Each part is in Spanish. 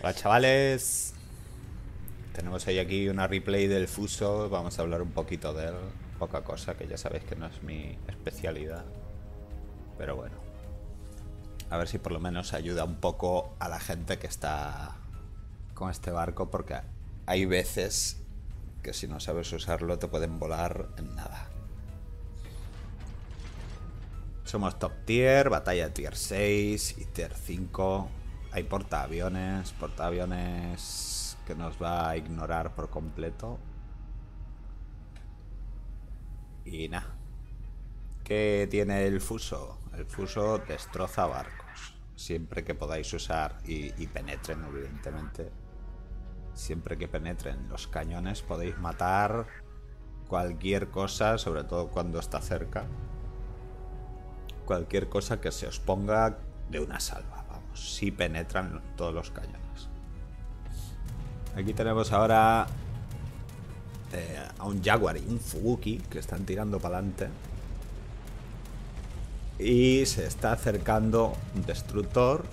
Hola chavales. Tenemos ahí aquí una replay del Fuso. Vamos a hablar un poquito de él. Poca cosa, que ya sabéis que no es mi especialidad. Pero bueno. A ver si por lo menos ayuda un poco a la gente que está con este barco. Porque hay veces que si no sabes usarlo te pueden volar en nada. Somos top tier, batalla tier 6 y tier 5. Hay portaaviones, portaaviones que nos va a ignorar por completo. Y nada. ¿Qué tiene el fuso? El fuso destroza barcos. Siempre que podáis usar y, y penetren, evidentemente. Siempre que penetren los cañones podéis matar cualquier cosa, sobre todo cuando está cerca cualquier cosa que se os ponga de una salva. Si penetran todos los cañones. Aquí tenemos ahora eh, a un Jaguar y un Fubuki que están tirando para adelante. Y se está acercando un destructor.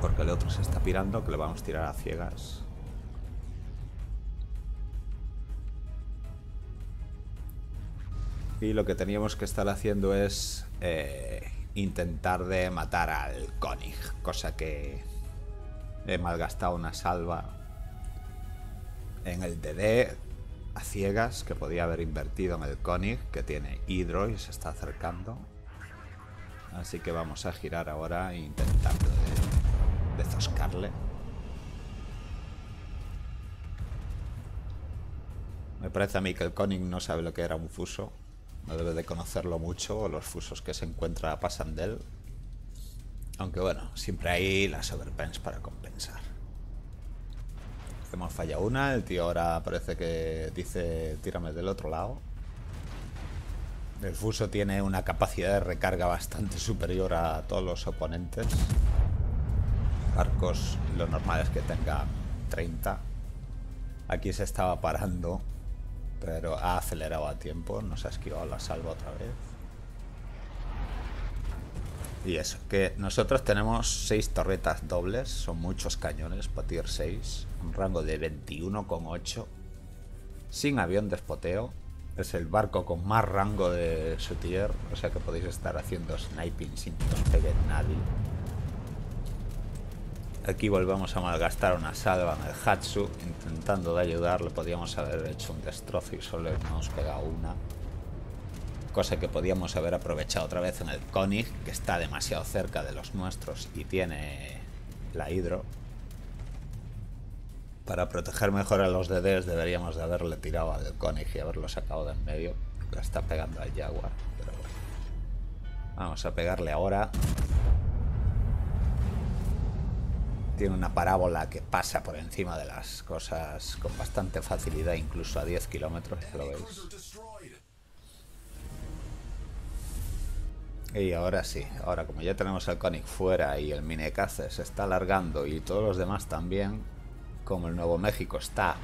Porque el otro se está pirando, que le vamos a tirar a ciegas. Y lo que teníamos que estar haciendo es eh, intentar de matar al Koenig, cosa que he malgastado una salva en el DD a ciegas que podía haber invertido en el Koenig, que tiene hidro y se está acercando. Así que vamos a girar ahora e intentar de. Me parece a mí que el Koenig no sabe lo que era un fuso. No debe de conocerlo mucho, los fusos que se encuentra pasan de él. Aunque bueno, siempre hay las overpens para compensar. Hemos fallado una, el tío ahora parece que dice tírame del otro lado. El fuso tiene una capacidad de recarga bastante superior a todos los oponentes. Barcos lo normal es que tenga 30. Aquí se estaba parando pero ha acelerado a tiempo, nos ha esquivado la salva otra vez. Y eso, que nosotros tenemos 6 torretas dobles, son muchos cañones para tier 6, un rango de 21,8, sin avión de espoteo, es el barco con más rango de su tier, o sea que podéis estar haciendo sniping sin que os nadie. Aquí volvemos a malgastar una salva en el Hatsu, intentando de ayudarle. Podíamos haber hecho un destrozo y solo nos pega una. Cosa que podíamos haber aprovechado otra vez en el Koenig, que está demasiado cerca de los nuestros y tiene la hidro. Para proteger mejor a los DDs deberíamos de haberle tirado al Koenig y haberlo sacado de en medio. La está pegando al Jaguar, pero bueno. Vamos a pegarle ahora tiene una parábola que pasa por encima de las cosas con bastante facilidad, incluso a 10 kilómetros, lo veis. Y ahora sí, ahora como ya tenemos el Koenig fuera y el Minekaze se está alargando y todos los demás también, como el Nuevo México está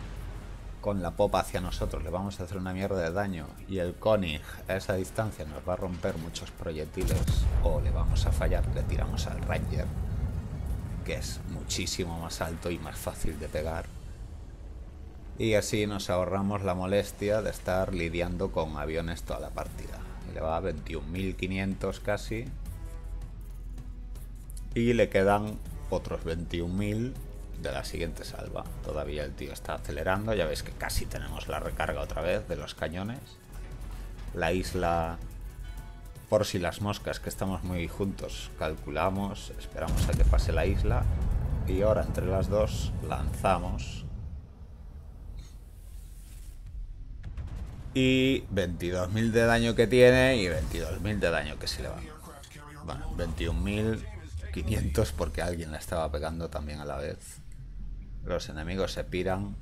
con la popa hacia nosotros, le vamos a hacer una mierda de daño y el Koenig a esa distancia nos va a romper muchos proyectiles o le vamos a fallar, le tiramos al Ranger que es muchísimo más alto y más fácil de pegar. Y así nos ahorramos la molestia de estar lidiando con aviones toda la partida. Le va a 21.500 casi. Y le quedan otros 21.000 de la siguiente salva. Todavía el tío está acelerando. Ya veis que casi tenemos la recarga otra vez de los cañones. La isla por si las moscas que estamos muy juntos calculamos, esperamos a que pase la isla y ahora entre las dos lanzamos y 22.000 de daño que tiene y 22.000 de daño que se le va. Bueno, 21.500 porque alguien la estaba pegando también a la vez. Los enemigos se piran.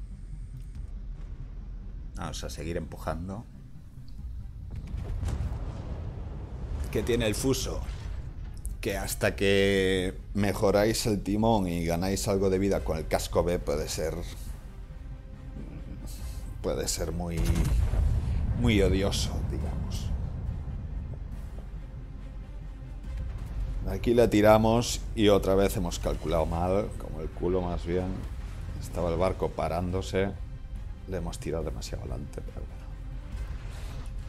Vamos a seguir empujando. Que tiene el fuso, que hasta que mejoráis el timón y ganáis algo de vida con el casco B puede ser puede ser muy muy odioso, digamos. Aquí la tiramos y otra vez hemos calculado mal, como el culo más bien. Estaba el barco parándose. Le hemos tirado demasiado adelante, pero bueno.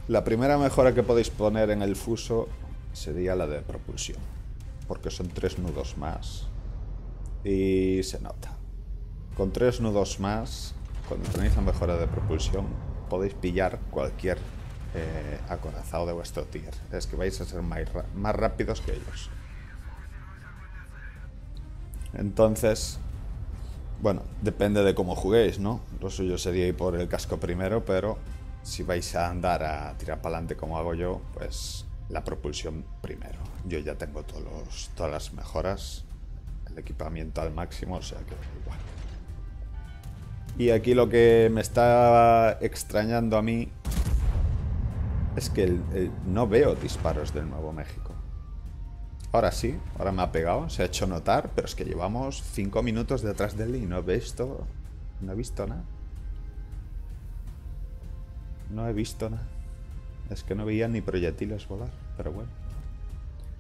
La primera mejora que podéis poner en el fuso sería la de propulsión. Porque son tres nudos más. Y se nota. Con tres nudos más, cuando tenéis la mejora de propulsión, podéis pillar cualquier eh, acorazado de vuestro tier. Es que vais a ser más rápidos que ellos. Entonces, bueno, depende de cómo juguéis, ¿no? Lo suyo sería ir por el casco primero, pero si vais a andar a tirar para adelante como hago yo, pues la propulsión primero. Yo ya tengo todos todas las mejoras, el equipamiento al máximo, o sea que igual. Y aquí lo que me está extrañando a mí es que no veo disparos del Nuevo México. Ahora sí, ahora me ha pegado, se ha hecho notar, pero es que llevamos 5 minutos detrás de él y no he visto, no he visto nada. No he visto nada. Es que no veía ni proyectiles volar, pero bueno.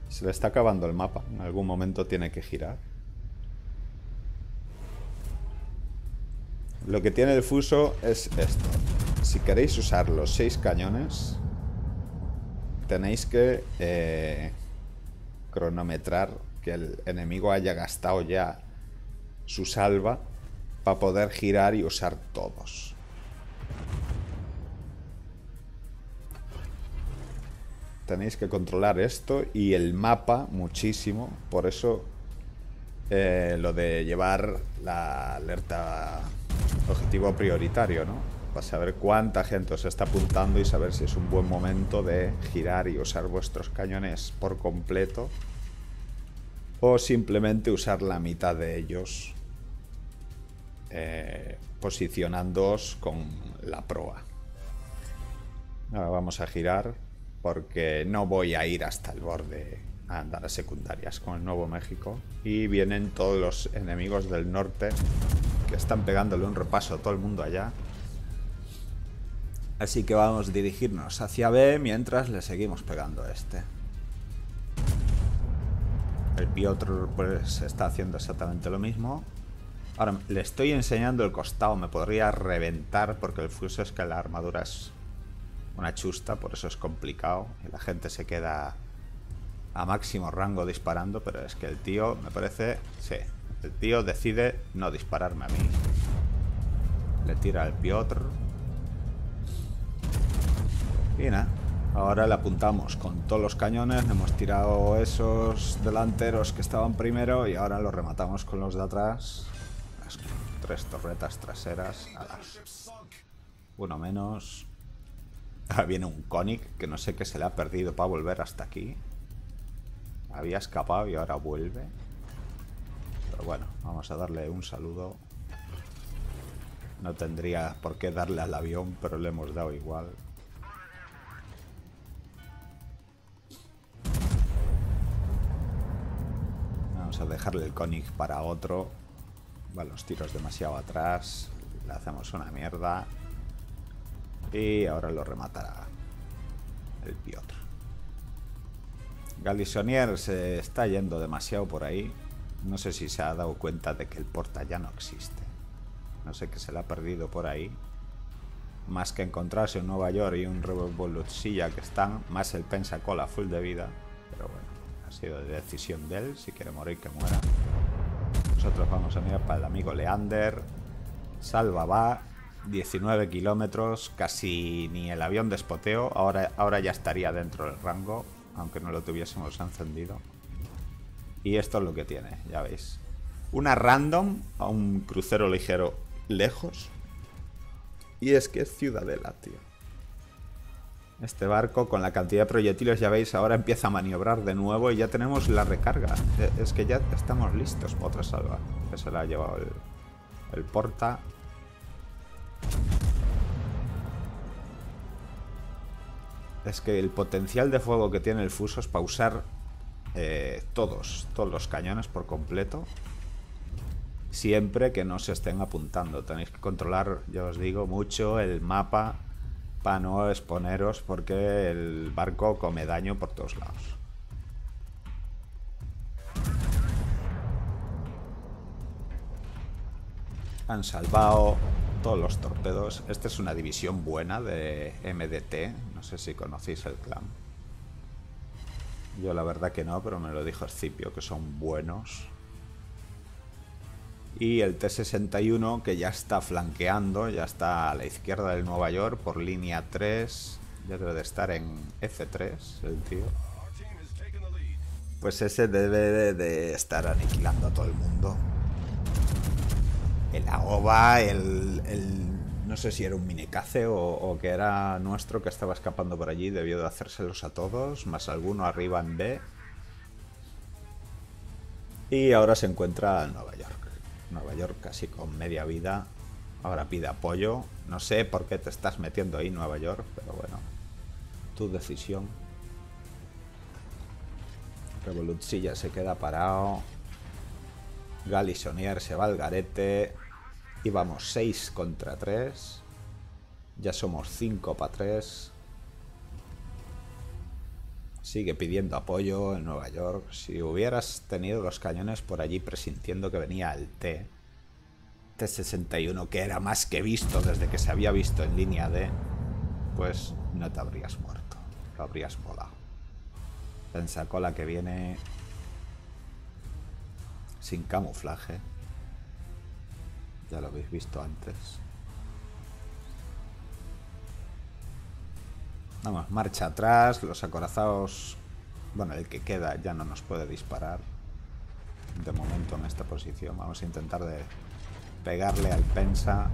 Se le está acabando el mapa, en algún momento tiene que girar. Lo que tiene el fuso es esto. Si queréis usar los 6 cañones, tenéis que... Eh, cronometrar que el enemigo haya gastado ya su salva para poder girar y usar todos. Tenéis que controlar esto y el mapa muchísimo. Por eso eh, lo de llevar la alerta objetivo prioritario, ¿no? Para saber cuánta gente os está apuntando y saber si es un buen momento de girar y usar vuestros cañones por completo o simplemente usar la mitad de ellos eh, posicionándoos con la proa. Ahora vamos a girar porque no voy a ir hasta el borde a andar a secundarias con el Nuevo México y vienen todos los enemigos del norte que están pegándole un repaso a todo el mundo allá. Así que vamos a dirigirnos hacia B mientras le seguimos pegando a este. El Piotr pues está haciendo exactamente lo mismo. Ahora, le estoy enseñando el costado, me podría reventar porque el fuso es que la armadura es una chusta, por eso es complicado. Y la gente se queda a máximo rango disparando, pero es que el tío, me parece, sí, el tío decide no dispararme a mí. Le tira al Piotr. Y nada, Ahora le apuntamos con todos los cañones, hemos tirado esos delanteros que estaban primero y ahora los rematamos con los de atrás. Las tres torretas traseras. Uno menos. Ahora viene un Konik que no sé qué se le ha perdido para volver hasta aquí. Había escapado y ahora vuelve. Pero bueno, vamos a darle un saludo. No tendría por qué darle al avión, pero le hemos dado igual. a dejarle el Koenig para otro. Va los tiros demasiado atrás. Le hacemos una mierda. Y ahora lo rematará el Piotr. Galisonier se está yendo demasiado por ahí. No sé si se ha dado cuenta de que el porta ya no existe. No sé qué se le ha perdido por ahí. Más que encontrarse en Nueva York y un Revolutsilla que están, más el Pensacola full de vida. Pero bueno. Ha sido de decisión de él. Si quiere morir, que muera. Nosotros vamos a mirar para el amigo Leander. Salva va. 19 kilómetros. Casi ni el avión despoteo. Ahora, ahora ya estaría dentro del rango. Aunque no lo tuviésemos encendido. Y esto es lo que tiene, ya veis. Una random a un crucero ligero lejos. Y es que es Ciudadela, tío. Este barco con la cantidad de proyectiles, ya veis, ahora empieza a maniobrar de nuevo y ya tenemos la recarga. Es que ya estamos listos para otra salva. Que se la ha llevado el, porta. es que el potencial de fuego que tiene el fuso es pausar eh, todos, todos los cañones por completo. Siempre que no se estén apuntando. Tenéis que controlar, ya os digo, mucho el mapa para no exponeros porque el barco come daño por todos lados. Han salvado los torpedos. Esta es una división buena de MDT. No sé si conocéis el clan. Yo la verdad que no, pero me lo dijo Scipio, que son buenos. Y el T-61 que ya está flanqueando, ya está a la izquierda del Nueva York por línea 3. Ya debe de estar en F3 el tío. Pues ese debe de estar aniquilando a todo el mundo. El AOVA, el, no sé si era un minicace o, o que era nuestro que estaba escapando por allí, debió de hacérselos a todos, más alguno arriba en B. Y ahora se encuentra en Nueva York. Nueva York casi con media vida. Ahora pide apoyo. No sé por qué te estás metiendo ahí, Nueva York, pero bueno. Tu decisión. Revolutzilla se queda parado. Galisonier se va al garete. Y vamos 6 contra 3. Ya somos 5 para 3. Sigue pidiendo apoyo en Nueva York. Si hubieras tenido los cañones por allí presintiendo que venía el T. T-61, que era más que visto desde que se había visto en línea D, pues no te habrías muerto. Lo habrías volado. Pensacola que viene sin camuflaje. Ya lo habéis visto antes. Vamos, marcha atrás. Los acorazados... Bueno, el que queda ya no nos puede disparar. De momento en esta posición. Vamos a intentar de pegarle al Pensa.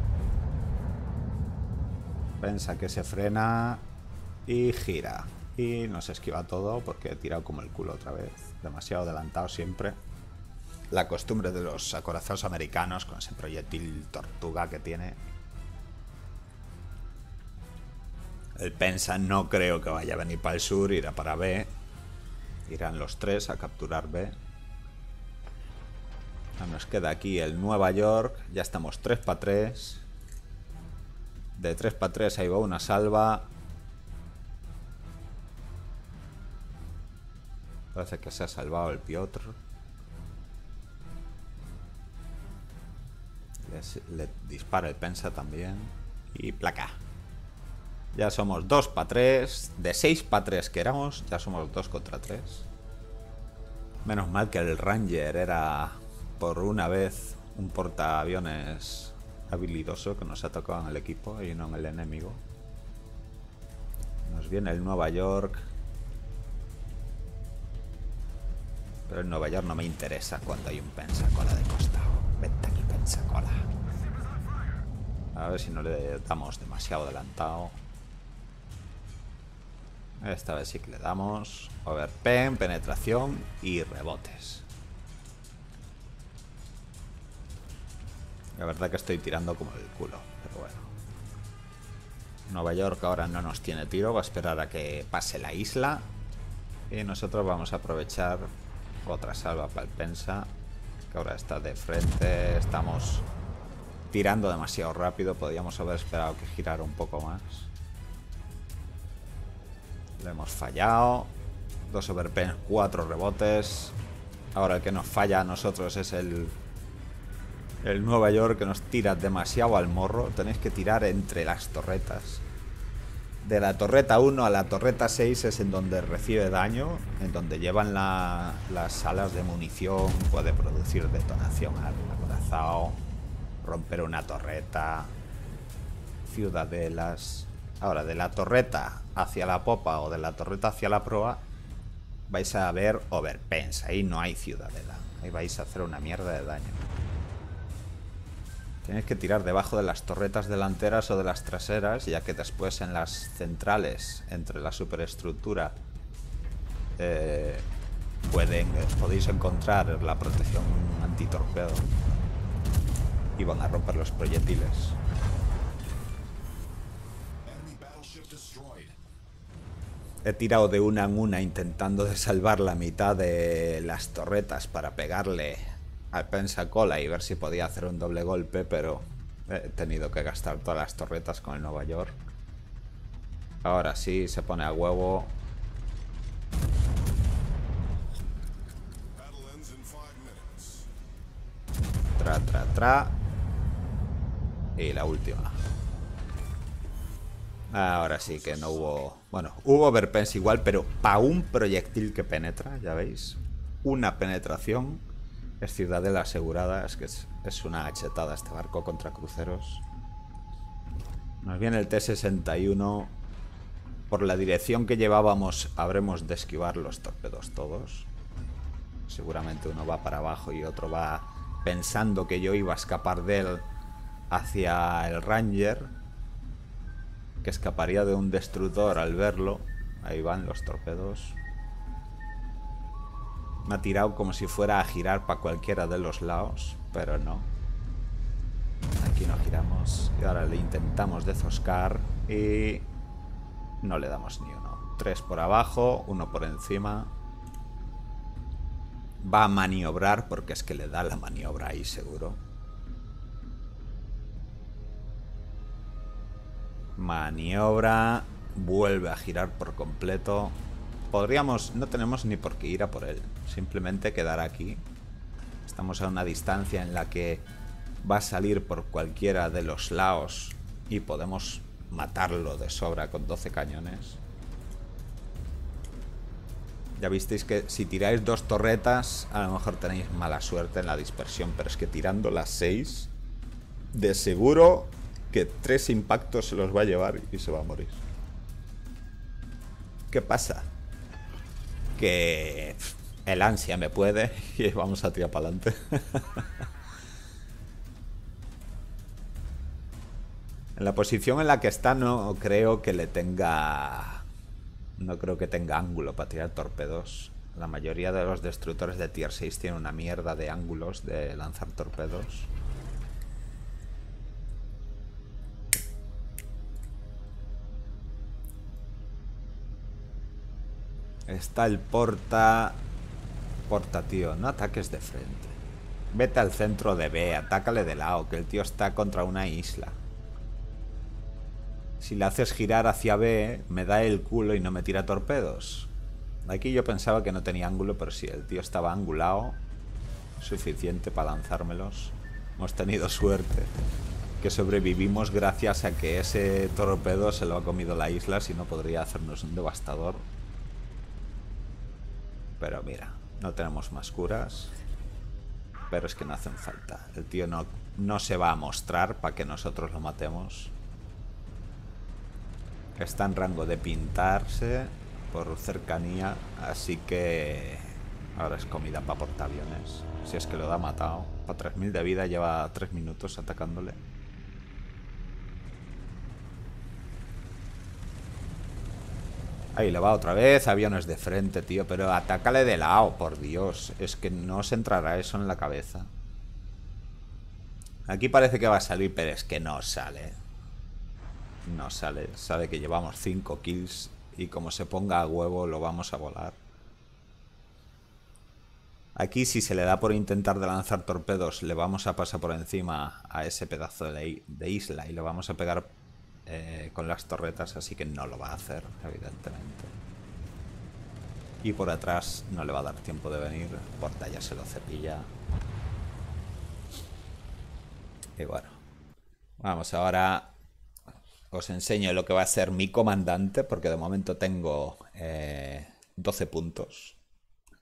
Pensa que se frena y gira. Y nos esquiva todo porque he tirado como el culo otra vez. Demasiado adelantado siempre. La costumbre de los acorazados americanos con ese proyectil tortuga que tiene. El Pensa no creo que vaya a venir para el sur, irá para B. Irán los tres a capturar B. Nos queda aquí el Nueva York. Ya estamos 3 para 3. De 3 para 3 ahí va una salva. Parece que se ha salvado el Piotr. Le, dispara el Pensa también. Y placa. Ya somos 2 para 3. De 6 para 3 que éramos, ya somos 2 contra 3. Menos mal que el Ranger era por una vez un portaaviones habilidoso que nos ha tocado en el equipo y no en el enemigo. Nos viene el Nueva York. Pero el Nueva York no me interesa cuando hay un Pensacola de costado. Aquí, Pensacola. A ver si no le damos demasiado adelantado. Esta vez sí que le damos. Overpen, penetración y rebotes. La verdad que estoy tirando como el culo, pero bueno. Nueva York ahora no nos tiene tiro, va a esperar a que pase la isla. Y nosotros vamos a aprovechar otra salva para el Pensa, ahora está de frente. Estamos tirando demasiado rápido, podríamos haber esperado que girara un poco más. Lo hemos fallado. Dos overpens, cuatro rebotes. Ahora el que nos falla a nosotros es el el Nueva York que nos tira demasiado al morro. Tenéis que tirar entre las torretas. De la torreta 1 a la torreta 6 es en donde recibe daño, en donde llevan las salas de munición, puede producir detonación al acorazado, romper una torreta, ciudadelas. Ahora, de la torreta hacia la popa o de la torreta hacia la proa, vais a ver overpens, ahí no hay ciudadela, ahí vais a hacer una mierda de daño. Tienes que tirar debajo de las torretas delanteras o de las traseras, ya que después en las centrales, entre la superestructura, eh, pueden, podéis encontrar la protección antitorpedo y van a romper los proyectiles. He tirado de una en una intentando de salvar la mitad de las torretas para pegarle al Pensacola y ver si podía hacer un doble golpe, pero he tenido que gastar todas las torretas con el Nueva York. Ahora sí, se pone a huevo. Tra, tra, tra. Y la última. Ahora sí que no hubo... Bueno, hubo overpens igual, pero para un proyectil que penetra, ya veis. Una penetración. Es ciudadela asegurada. Es que es, una achetada este barco contra cruceros. Nos viene el T-61. Por la dirección que llevábamos habremos de esquivar los torpedos todos. Seguramente uno va para abajo y otro va pensando que yo iba a escapar de él hacia el Ranger. Que escaparía de un destructor al verlo. Ahí van los torpedos. Me ha tirado como si fuera a girar para cualquiera de los lados, pero no. Aquí no giramos. Y ahora le intentamos defoscar y no le damos ni uno. Tres por abajo, uno por encima. Va a maniobrar porque es que le da la maniobra ahí seguro. Maniobra. Vuelve a girar por completo. Podríamos... No tenemos ni por qué ir a por él. Simplemente quedar aquí. Estamos a una distancia en la que va a salir por cualquiera de los lados y podemos matarlo de sobra con 12 cañones. Ya visteis que si tiráis dos torretas, a lo mejor tenéis mala suerte en la dispersión, pero es que tirando las 6, de seguro que tres impactos se los va a llevar y se va a morir. ¿Qué pasa? Que el ansia me puede y vamos a tirar para adelante. en la posición en la que está no creo que le tenga... No creo que tenga ángulo para tirar torpedos. La mayoría de los destructores de tier 6 tienen una mierda de ángulos de lanzar torpedos. Está el porta... Porta, tío. No ataques de frente. Vete al centro de B. Atácale de lado. Que el tío está contra una isla. Si le haces girar hacia B, me da el culo y no me tira torpedos. Aquí yo pensaba que no tenía ángulo, pero sí, el tío estaba angulado. Suficiente para lanzármelos. Hemos tenido suerte. Que sobrevivimos gracias a que ese torpedo se lo ha comido la isla, si no podría hacernos un devastador. Pero mira, no tenemos más curas. Pero es que no hacen falta. El tío no, no se va a mostrar para que nosotros lo matemos. Está en rango de pintarse por cercanía. Así que ahora es comida para portaaviones. Si es que lo da matado. Para 3000 de vida lleva 3 minutos atacándole. Ahí le va otra vez, aviones de frente, tío. Pero atácale de lado, por Dios. Es que no se entrará eso en la cabeza. Aquí parece que va a salir, pero es que no sale. No sale. Sabe que llevamos 5 kills y como se ponga a huevo lo vamos a volar. Aquí si se le da por intentar de lanzar torpedos le vamos a pasar por encima a ese pedazo de, isla y le vamos a pegar eh, con las torretas, así que no lo va a hacer, evidentemente. Y por atrás no le va a dar tiempo de venir, Porta ya se lo cepilla. Y bueno, vamos ahora os enseño lo que va a ser mi comandante, porque de momento tengo 12 eh, puntos.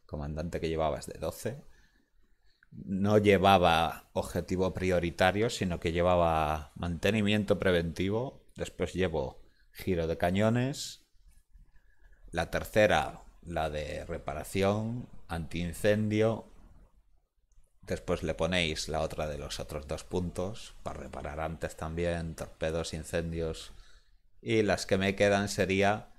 comandante que llevaba es de 12. No llevaba objetivo prioritario, sino que llevaba mantenimiento preventivo, Después llevo giro de cañones. La tercera, la de reparación, antiincendio. Después le ponéis la otra de los otros dos puntos para reparar antes también, torpedos, incendios. Y las que me quedan sería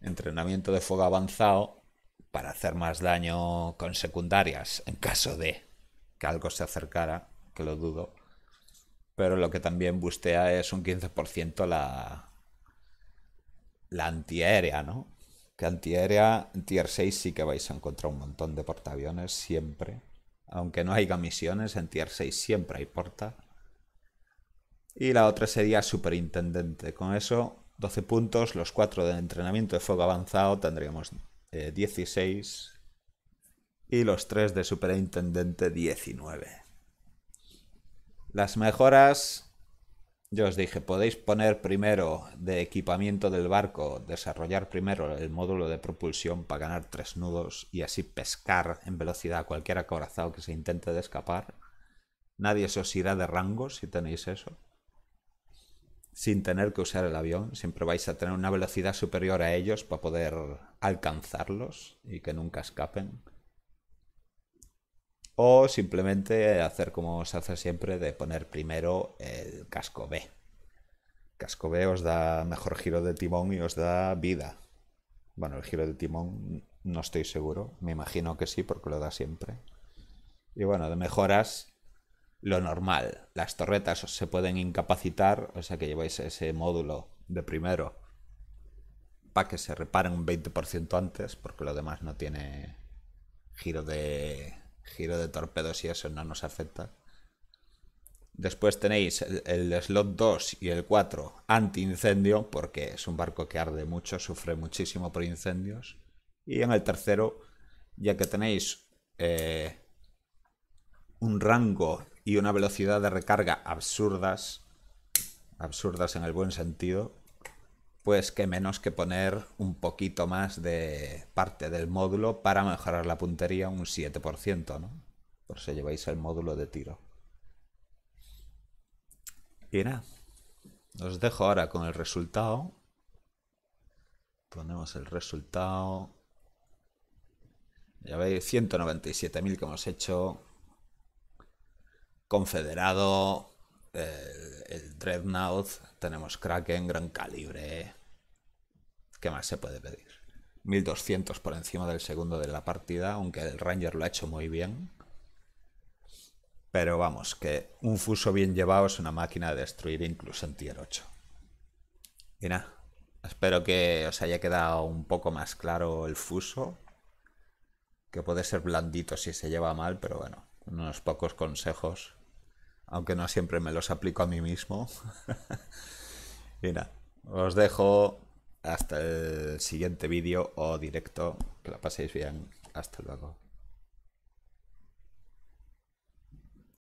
entrenamiento de fuego avanzado para hacer más daño con secundarias en caso de que algo se acercara, que lo dudo pero lo que también bustea es un 15% la, la antiaérea, ¿no? Que antiaérea en tier 6 sí que vais a encontrar un montón de portaaviones siempre. Aunque no haya misiones, en tier 6 siempre hay porta. Y la otra sería superintendente. Con eso, 12 puntos, los 4 de entrenamiento de fuego avanzado tendríamos 16. Eh, y los 3 de superintendente 19. Las mejoras yo os dije, podéis poner primero de equipamiento del barco, desarrollar primero el módulo de propulsión para ganar tres nudos y así pescar en velocidad a cualquier acorazado que se intente de escapar. Nadie se os irá de rango si tenéis eso. Sin tener que usar el avión, siempre vais a tener una velocidad superior a ellos para poder alcanzarlos y que nunca escapen. O simplemente hacer como se hace siempre de poner primero el casco B. Casco B os da mejor giro de timón y os da vida. Bueno, el giro de timón no estoy seguro. Me imagino que sí porque lo da siempre. Y bueno, de mejoras lo normal. Las torretas se pueden incapacitar, o sea que lleváis ese módulo de primero para que se reparen un 20% antes, porque lo demás no tiene giro de giro de torpedos y eso no nos afecta. Después tenéis el, slot 2 y el 4 anti-incendio, porque es un barco que arde mucho, sufre muchísimo por incendios. Y en el tercero, ya que tenéis eh, un rango y una velocidad de recarga absurdas, absurdas en el buen sentido, pues que menos que poner un poquito más de parte del módulo para mejorar la puntería un 7%, ¿no? Por si lleváis el módulo de tiro. Y nada, os dejo ahora con el resultado. Ponemos el resultado. Ya veis, 197.000 que hemos hecho. Confederado, el, Dreadnought, tenemos Kraken, gran calibre. ¿Qué más se puede pedir? 1200 por encima del segundo de la partida, aunque el Ranger lo ha hecho muy bien. Pero vamos, que un fuso bien llevado es una máquina de destruir incluso en tier 8. Y nada, espero que os haya quedado un poco más claro el fuso. Que puede ser blandito si se lleva mal, pero bueno, unos pocos consejos aunque no siempre me los aplico a mí mismo. nada, os dejo hasta el siguiente vídeo o directo. Que lo paséis bien. Hasta luego.